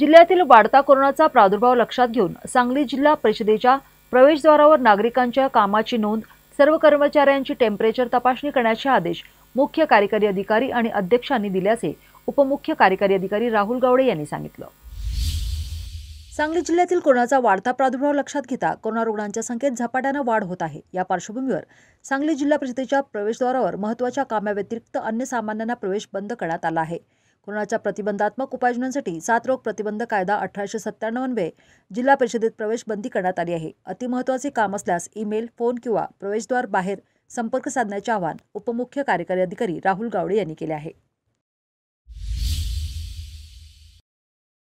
जिल्ह्यातील वाढता कोरोनाचा प्रादुर्भाव लक्षात घेऊन सांगली जिल्हा परिषदेच्या प्रवेशद्वारावर नागरिकांच्या कामाची नोंद सर्व कर्मचाऱ्यांची टेम्परेचर तपासणी करण्याचे आदेश मुख्य कार्यकारी अधिकारी आणि अध्यक्षांनी दिल्याचे उपमुख्य कार्यकारी अधिकारी राहुल गावडे यांनी सांगितलं. सांगली जिल्ह्यातील कोरोनाचा वाढता प्रादुर्भाव लक्षात घेता कोरोना रुग्णांच्या संख्येत झपाट्यानं वाढ होत आहे. या पार्श्वभूमीवर सांगली जिल्हा परिषदेच्या प्रवेशद्वारावर महत्त्वाच्या कामाव्यतिरिक्त अन्य सामान्यांना प्रवेश बंद करण्यात आला आहे. कोरोनाच्या प्रतिबंधात्मक उपाययोजनांसाठी सात रोग प्रतिबंध कायदा अठराशे सत्त्याण्णवन्वे जिल्हा परिषदेत प्रवेश बंदी करण्यात आली आहे. अतिमहत्वाचे काम असल्यास ईमेल फोन किंवा प्रवेशद्वार बाहेर संपर्क साधण्याचे आवाहन उपमुख्य कार्यकारी अधिकारी राहुल गावडे यांनी केले आहे.